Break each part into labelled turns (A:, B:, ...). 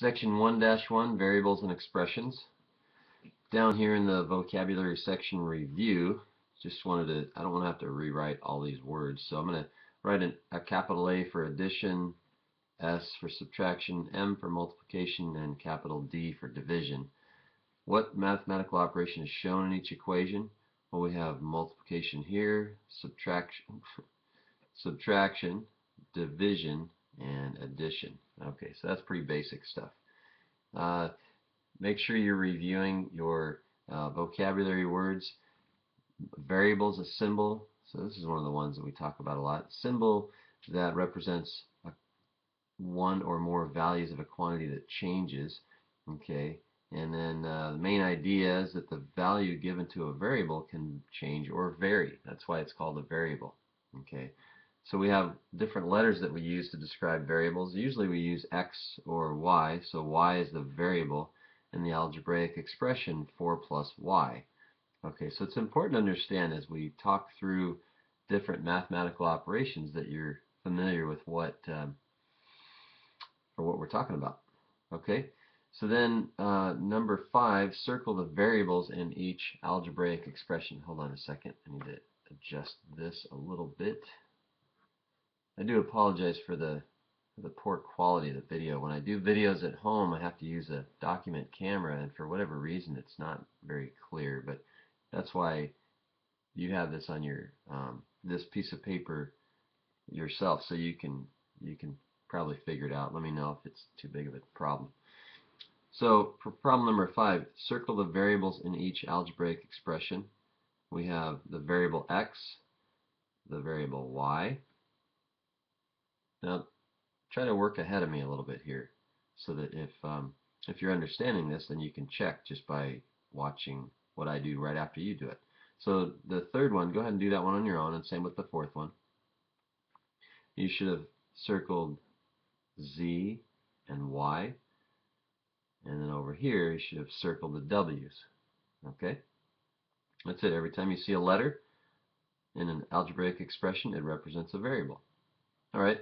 A: Section 1-1, Variables and Expressions. Down here in the vocabulary section review, just wanted to, I don't want to have to rewrite all these words, so I'm going to write an, a capital A for addition, S for subtraction, M for multiplication, and capital D for division. What mathematical operation is shown in each equation? Well, we have multiplication here, subtraction, subtraction, division, and addition. Okay, so that's pretty basic stuff. Uh, make sure you're reviewing your uh, vocabulary words. Variables, a symbol. So this is one of the ones that we talk about a lot. Symbol that represents a, one or more values of a quantity that changes. Okay, and then uh, the main idea is that the value given to a variable can change or vary. That's why it's called a variable. Okay. So we have different letters that we use to describe variables. Usually we use x or y, so y is the variable in the algebraic expression 4 plus y. Okay, so it's important to understand as we talk through different mathematical operations that you're familiar with what um, or what we're talking about. Okay, so then uh, number five, circle the variables in each algebraic expression. Hold on a second, I need to adjust this a little bit. I do apologize for the the poor quality of the video. When I do videos at home, I have to use a document camera, and for whatever reason, it's not very clear. But that's why you have this on your um, this piece of paper yourself, so you can you can probably figure it out. Let me know if it's too big of a problem. So for problem number five, circle the variables in each algebraic expression. We have the variable x, the variable y, now, try to work ahead of me a little bit here so that if, um, if you're understanding this, then you can check just by watching what I do right after you do it. So the third one, go ahead and do that one on your own, and same with the fourth one. You should have circled Z and Y, and then over here you should have circled the W's. Okay? That's it. Every time you see a letter in an algebraic expression, it represents a variable. All right.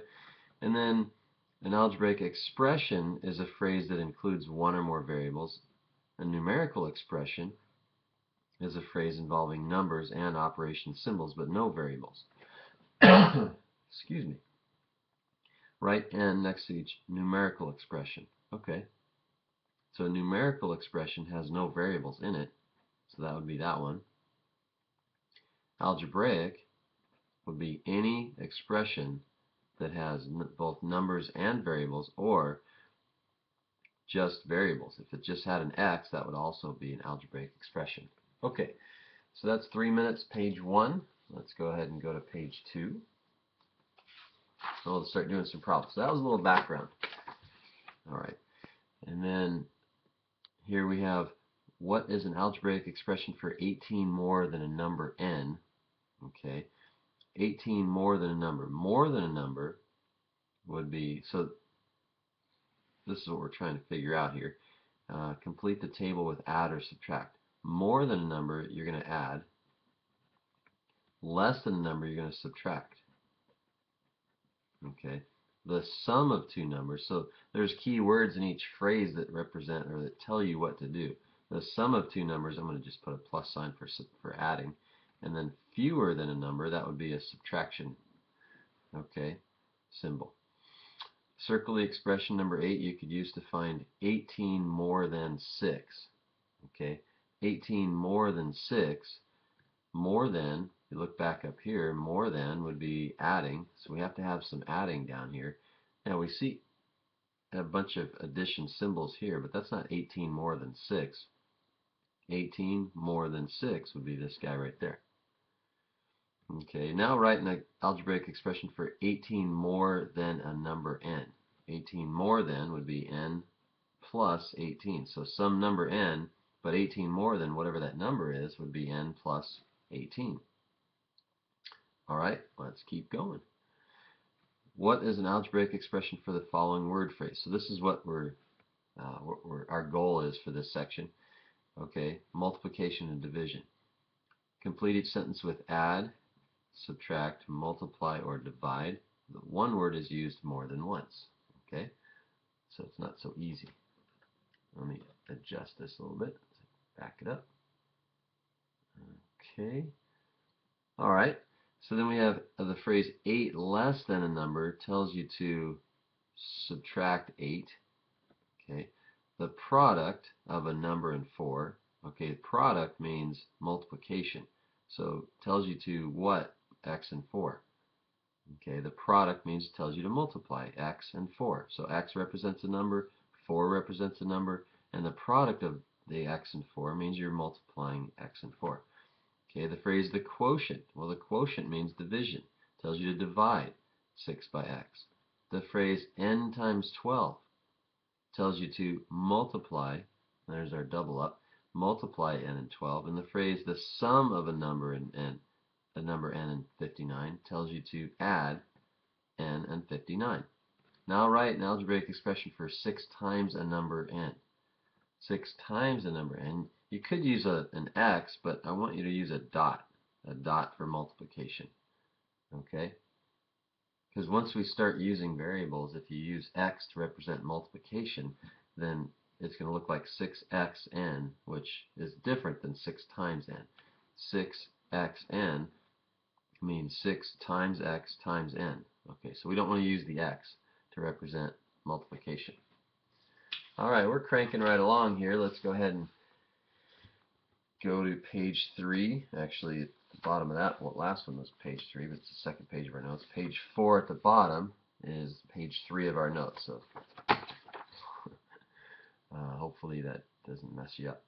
A: And then an algebraic expression is a phrase that includes one or more variables. A numerical expression is a phrase involving numbers and operation symbols, but no variables. Excuse me. Write n next to each numerical expression. Okay. So a numerical expression has no variables in it, so that would be that one. Algebraic would be any expression that has both numbers and variables or just variables. If it just had an x, that would also be an algebraic expression. Okay, so that's three minutes, page one. Let's go ahead and go to page two. Oh, so we'll start doing some problems. So that was a little background. All right, and then here we have what is an algebraic expression for 18 more than a number n? Okay, 18 more than a number. More than a number would be, so this is what we're trying to figure out here. Uh, complete the table with add or subtract. More than a number, you're going to add. Less than a number, you're going to subtract. Okay. The sum of two numbers, so there's key words in each phrase that represent or that tell you what to do. The sum of two numbers, I'm going to just put a plus sign for, for adding and then fewer than a number, that would be a subtraction okay, symbol. Circle the expression number 8 you could use to find 18 more than 6. Okay, 18 more than 6, more than, you look back up here, more than would be adding, so we have to have some adding down here. Now we see a bunch of addition symbols here, but that's not 18 more than 6. 18 more than 6 would be this guy right there. Okay, now write an algebraic expression for 18 more than a number n. 18 more than would be n plus 18. So some number n, but 18 more than whatever that number is would be n plus 18. All right, let's keep going. What is an algebraic expression for the following word phrase? So this is what we're, uh, what we're, our goal is for this section. Okay, multiplication and division. Complete each sentence with add, subtract, multiply, or divide, the one word is used more than once. Okay, so it's not so easy. Let me adjust this a little bit. Back it up. Okay. All right. So then we have uh, the phrase 8 less than a number tells you to subtract 8. Okay. The product of a number and 4. Okay, product means multiplication. So tells you to what? X and 4. Okay, the product means tells you to multiply x and 4. So x represents a number, 4 represents a number, and the product of the x and 4 means you're multiplying x and 4. Okay, the phrase the quotient. Well, the quotient means division. Tells you to divide 6 by x. The phrase n times 12 tells you to multiply, there's our double up, multiply n and 12. And the phrase the sum of a number and n, a number n and 59 tells you to add n and 59. Now write an algebraic expression for 6 times a number n. 6 times a number n. You could use a, an x, but I want you to use a dot, a dot for multiplication. Okay? Because once we start using variables, if you use x to represent multiplication, then it's going to look like 6xn, which is different than 6 times n. 6xn means 6 times x times n. Okay, so we don't want to use the x to represent multiplication. All right, we're cranking right along here. Let's go ahead and go to page 3. Actually, at the bottom of that, well, last one was page 3, but it's the second page of our notes. Page 4 at the bottom is page 3 of our notes. So uh, hopefully that doesn't mess you up.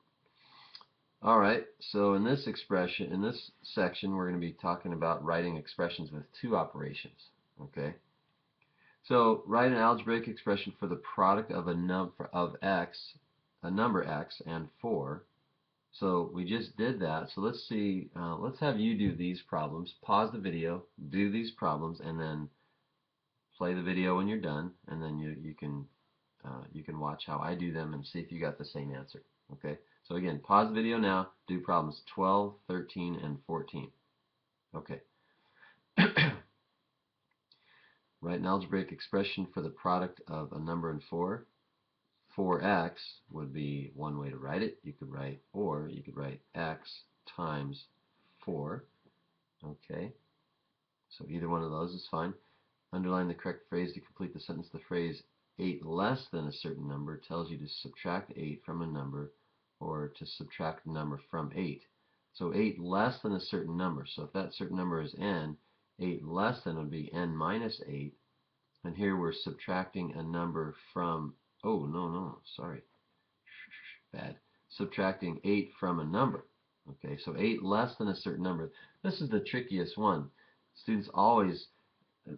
A: All right, so in this expression, in this section, we're going to be talking about writing expressions with two operations. Okay. So write an algebraic expression for the product of a number of x, a number x, and 4. So we just did that. So let's see, uh, let's have you do these problems. Pause the video, do these problems, and then play the video when you're done, and then you, you can uh, you can watch how I do them and see if you got the same answer. Okay. So again, pause the video now. Do problems 12, 13, and 14. Okay. Write an algebraic expression for the product of a number and 4. 4x would be one way to write it. You could write, or you could write x times 4. Okay. So either one of those is fine. Underline the correct phrase to complete the sentence. The phrase 8 less than a certain number tells you to subtract 8 from a number or to subtract a number from 8. So 8 less than a certain number. So if that certain number is n, 8 less than would be n minus 8. And here we're subtracting a number from, oh, no, no, sorry. Bad. Subtracting 8 from a number. Okay, so 8 less than a certain number. This is the trickiest one. Students always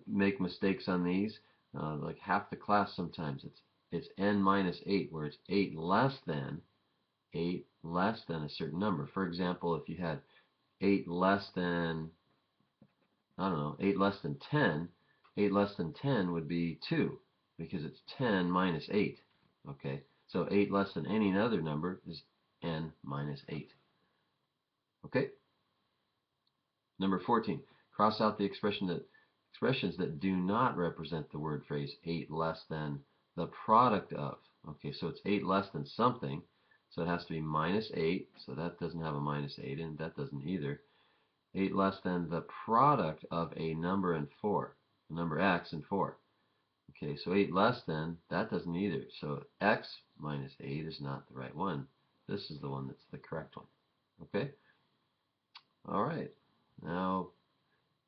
A: make mistakes on these. Uh, like half the class sometimes. It's it's n minus 8, where it's 8 less than 8 less than a certain number. For example, if you had 8 less than I don't know, 8 less than 10, 8 less than 10 would be 2 because it's 10 minus 8. Okay, so 8 less than any other number is n minus 8. Okay? Number 14. Cross out the expression that expressions that do not represent the word phrase 8 less than the product of. Okay, so it's 8 less than something, so it has to be minus 8, so that doesn't have a minus 8, and that doesn't either. 8 less than the product of a number and 4, the number x and 4. Okay, so 8 less than, that doesn't either. So x minus 8 is not the right one. This is the one that's the correct one. Okay? All right. Now,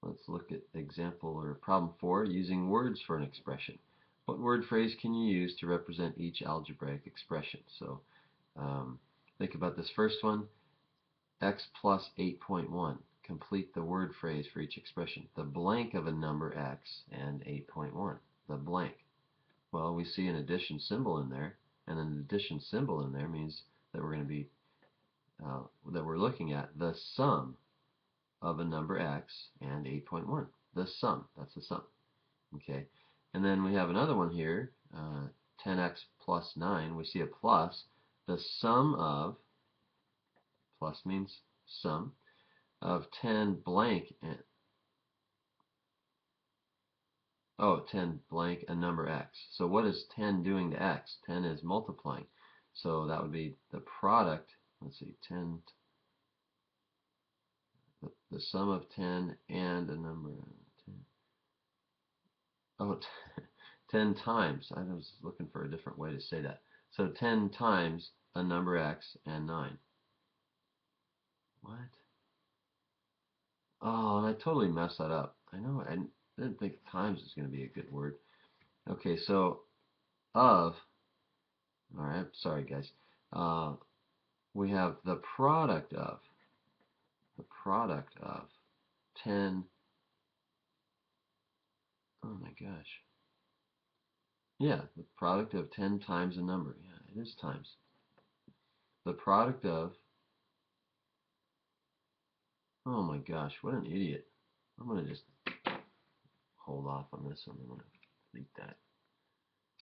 A: let's look at example or problem 4, using words for an expression. What word phrase can you use to represent each algebraic expression? So, um, think about this first one, x plus 8.1 complete the word phrase for each expression. The blank of a number x and 8.1. The blank. Well, we see an addition symbol in there, and an addition symbol in there means that we're going to be uh, that we're looking at the sum of a number x and 8.1. The sum. That's the sum. Okay. And then we have another one here, uh, 10x plus 9. We see a plus. The sum of, plus means sum, of 10 blank and oh 10 blank a number x. So what is 10 doing to x? 10 is multiplying. So that would be the product, let's see, 10, the, the sum of 10 and a number, 10, oh, 10 times, I was looking for a different way to say that. So 10 times a number x and 9. What? Oh, and I totally messed that up. I know, I didn't think times is going to be a good word. Okay, so of, all right, sorry guys, uh, we have the product of, the product of 10, oh my gosh, yeah, the product of 10 times a number, yeah, it is times. The product of, oh my gosh, what an idiot. I'm going to just hold off on this one. I'm going to delete that.